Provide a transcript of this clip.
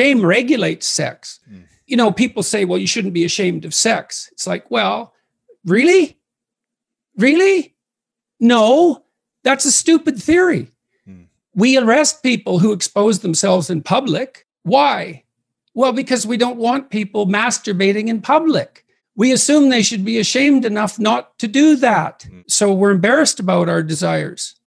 shame regulates sex. Mm. You know, people say, well, you shouldn't be ashamed of sex. It's like, well, really? Really? No, that's a stupid theory. Mm. We arrest people who expose themselves in public. Why? Well, because we don't want people masturbating in public. We assume they should be ashamed enough not to do that. Mm. So we're embarrassed about our desires.